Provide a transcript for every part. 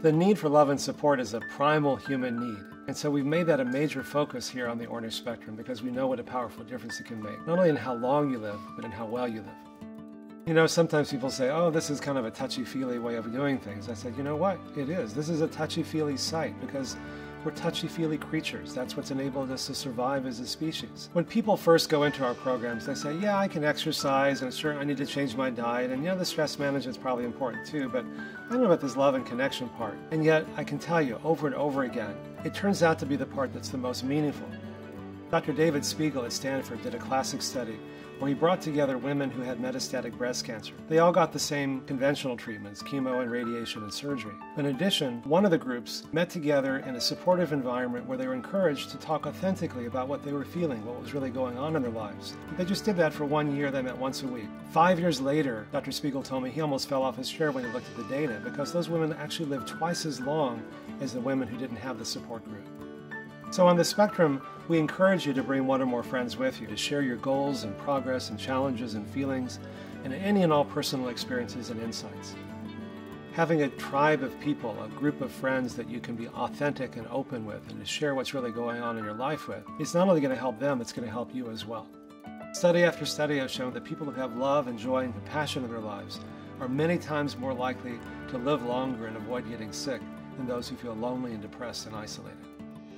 The need for love and support is a primal human need. And so we've made that a major focus here on the Ornish spectrum because we know what a powerful difference it can make, not only in how long you live, but in how well you live. You know, sometimes people say, oh, this is kind of a touchy feely way of doing things. I said, you know what? It is. This is a touchy feely site because we're touchy-feely creatures. That's what's enabled us to survive as a species. When people first go into our programs, they say, yeah, I can exercise, and sure, I need to change my diet, and yeah, the stress management is probably important too, but I don't know about this love and connection part. And yet, I can tell you over and over again, it turns out to be the part that's the most meaningful. Dr. David Spiegel at Stanford did a classic study where he brought together women who had metastatic breast cancer. They all got the same conventional treatments chemo and radiation and surgery. In addition, one of the groups met together in a supportive environment where they were encouraged to talk authentically about what they were feeling, what was really going on in their lives. They just did that for one year, they met once a week. Five years later, Dr. Spiegel told me he almost fell off his chair when he looked at the data because those women actually lived twice as long as the women who didn't have the support group. So on the spectrum, we encourage you to bring one or more friends with you to share your goals and progress and challenges and feelings and any and all personal experiences and insights. Having a tribe of people, a group of friends that you can be authentic and open with and to share what's really going on in your life with, is not only going to help them, it's going to help you as well. Study after study has shown that people who have love and joy and compassion in their lives are many times more likely to live longer and avoid getting sick than those who feel lonely and depressed and isolated.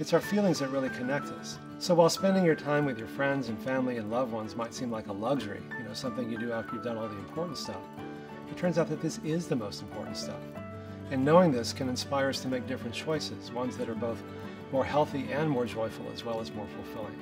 It's our feelings that really connect us. So while spending your time with your friends and family and loved ones might seem like a luxury, you know, something you do after you've done all the important stuff, it turns out that this is the most important stuff. And knowing this can inspire us to make different choices, ones that are both more healthy and more joyful as well as more fulfilling.